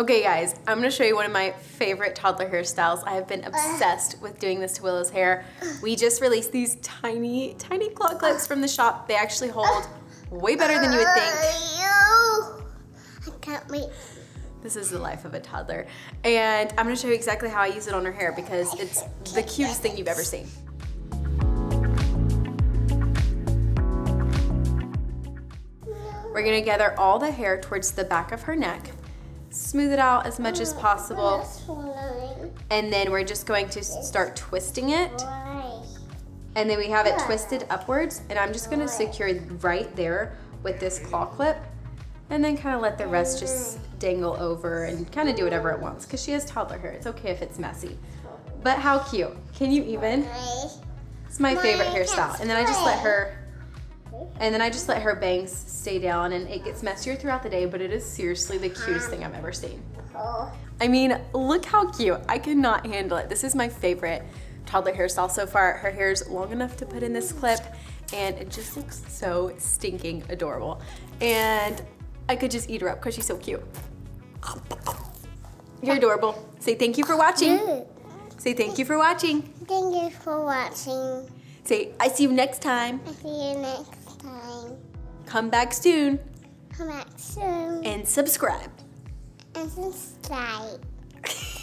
Okay guys, I'm gonna show you one of my favorite toddler hairstyles. I have been obsessed with doing this to Willow's hair. We just released these tiny, tiny claw clips from the shop. They actually hold way better than you would think. I can't wait. This is the life of a toddler. And I'm gonna show you exactly how I use it on her hair because it's the cutest thing you've ever seen. We're gonna gather all the hair towards the back of her neck, smooth it out as much as possible, and then we're just going to start twisting it. And then we have it twisted upwards, and I'm just gonna secure right there with this claw clip, and then kind of let the rest just dangle over and kind of do whatever it wants, because she has toddler hair. It's okay if it's messy. But how cute. Can you even? It's my favorite hairstyle. And then I just let her, and then I just let her bangs stay down, and it gets messier throughout the day, but it is seriously the cutest thing I've ever seen. Oh. I mean, look how cute. I cannot handle it. This is my favorite toddler hairstyle so far. Her hair is long enough to put in this clip and it just looks so stinking adorable. And I could just eat her up because she's so cute. You're adorable. Say thank you for watching. Say thank you for watching. Thank you for watching. Say, I see you next time. I'll see you next time. Come back soon Come back soon and subscribe. and subscribe.